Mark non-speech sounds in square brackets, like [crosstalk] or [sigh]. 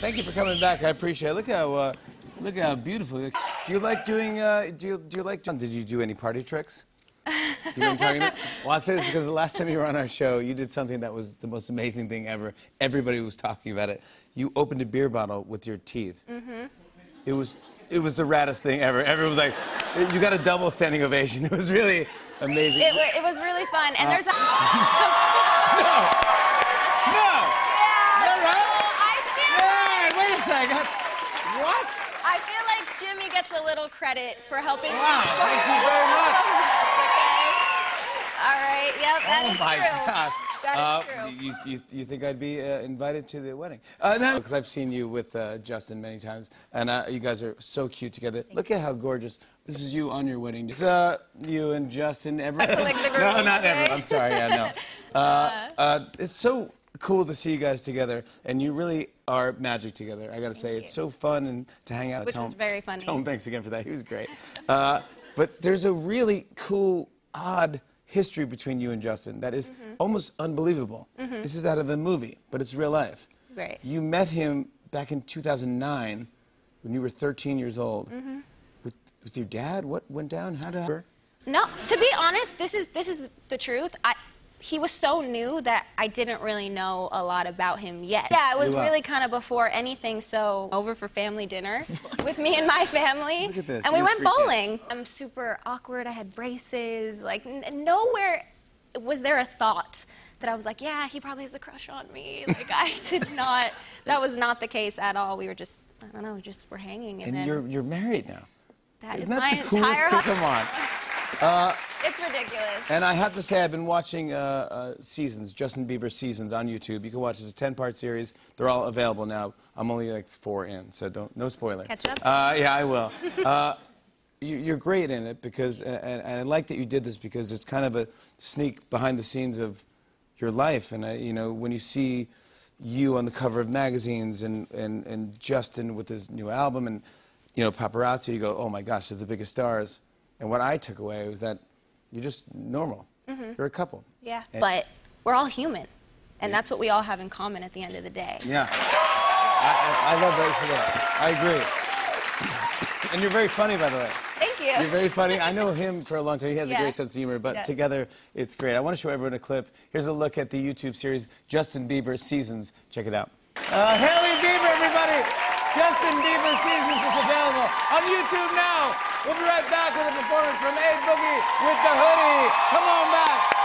Thank you for coming back. I appreciate it. Look how uh, look how beautiful. Do you like doing? Uh, do you do you like? Did you do any party tricks? Do you know what I'm talking about? [laughs] Well, I say this because the last time you were on our show, you did something that was the most amazing thing ever. Everybody was talking about it. You opened a beer bottle with your teeth. Mm-hmm. It was it was the raddest thing ever. Everyone was like, you got a double standing ovation. [laughs] It was really amazing. It, it was really fun, and there's a. [laughs] no. Yeah, All right. so I feel Hey, wait a second. What? I feel like Jimmy gets a little credit for helping me Wow, start. thank you very much. [laughs] All right. Yep, that oh is my true. gosh. That is Uh, true. You, you, you think I'd be uh, invited to the wedding? Uh, no, because I've seen you with uh, Justin many times, and uh, you guys are so cute together. Look at how gorgeous. This is you on your wedding. day. It's uh, you and Justin. Ever? to lick the [laughs] no, not okay? ever. I'm sorry. Yeah, no. [laughs] Uh, uh, it's so cool to see you guys together, and you really are magic together. I got to say, it's so fun and to hang out. Which Tom, was very funny. Tom, thanks again for that. He was great. Uh, but there's a really cool, odd history between you and Justin that is Mm-hmm. almost unbelievable. This is out of a movie, but it's real life. Right. You met him back in 2009 when you were 13 years old. Mm-hmm. With, with your dad? What went down? How did No, to be honest, this is this is the truth. I he was so new that I didn't really know a lot about him yet. Yeah, it was You, uh, really kind of before anything. So over for family dinner [laughs] [laughs] with me and my family, Look at this, and we you're went freaking- bowling. I'm super awkward. I had braces. Like n- nowhere was there a thought that I was like, yeah, he probably has a crush on me. [laughs] Like I did not. That was not the case at all. We were just I don't know, just we're hanging, and, And then you're, you're married now. that is Isn't my that the coolest entire. thing? Come on. It's ridiculous. And I have to say, I've been watching uh, uh, seasons, Justin Bieber seasons on YouTube. You can watch it's a 10-part series. They're all available now. I'm only like four in, so don't no spoiler. Catch up? Uh, yeah, I will. Uh, you, you're great in it because, and, and I like that you did this because it's kind of a sneak behind the scenes of your life. And I, you know, when you see you on the cover of magazines and, and, and Justin with his new album and you know paparazzi, you go, oh my gosh, they're the biggest stars. And what I took away was that you're just normal. You're a couple. Yeah. And- But we're all human. And that's what we all have in common at the end of the day. Yeah. I, I, I love that you said that. I agree. [coughs] and you're very funny, by the way. Thank you. You're very funny. I know [laughs] him for a long time. He has a great sense of humor, but Yes. together it's great. I want to show everyone a clip. Here's a look at the YouTube series Justin Bieber Seasons. Check it out. Uh, Hailey Bieber, everybody. Justin Bieber Seasons is available on YouTube now. We'll be right back with a performance from with the hoodie. Come on back.